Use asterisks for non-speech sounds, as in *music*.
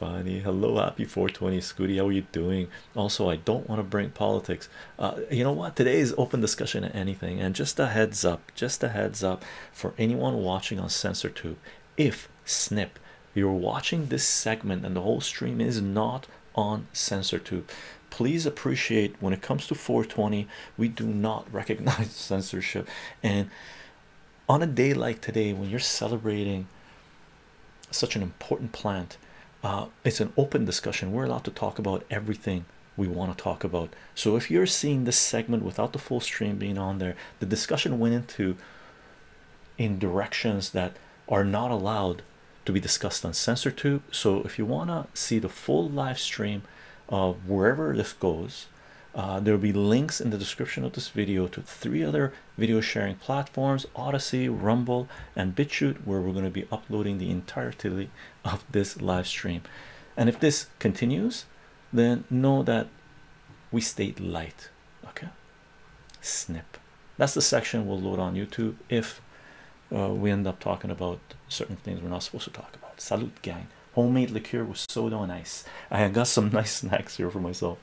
funny. Hello, happy 420 Scooty. How are you doing? Also, I don't want to bring politics. Uh, you know what? Today is open discussion of anything, and just a heads up, just a heads up for anyone watching on CensorTube. If Snip, you're watching this segment and the whole stream is not on CensorTube, please appreciate when it comes to 420, we do not *laughs* recognize censorship. And on a day like today, when you're celebrating such an important plant, uh, it's an open discussion. We're allowed to talk about everything we want to talk about. So if you're seeing this segment without the full stream being on there, the discussion went into in directions that are not allowed to be discussed on CensorTube. So if you want to see the full live stream of wherever this goes, uh, there will be links in the description of this video to three other video sharing platforms Odysee, Rumble, and BitChute, where we're going to be uploading the entirety of this live stream. And if this continues, then know that we stayed light. Okay, snip that's the section we'll load on YouTube if uh, we end up talking about certain things we're not supposed to talk about. Salute, gang! Homemade liqueur with soda and ice. I got some *laughs* nice snacks here for myself.